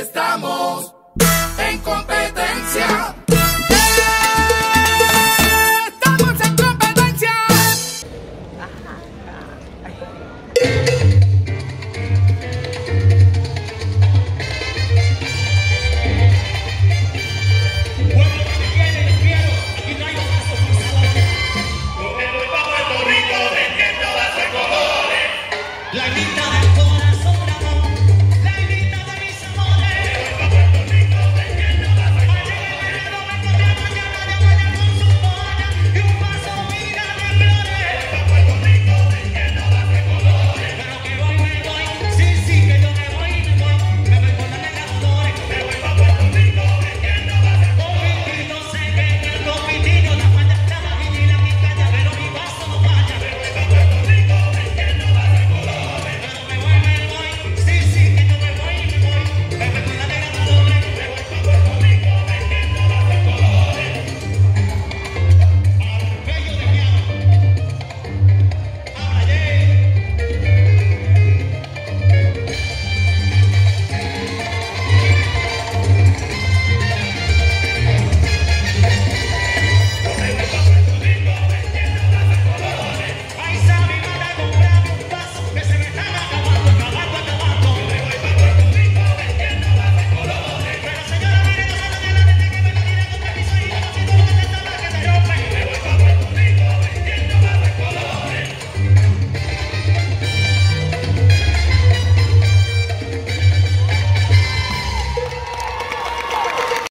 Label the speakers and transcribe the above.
Speaker 1: estamos en competencia.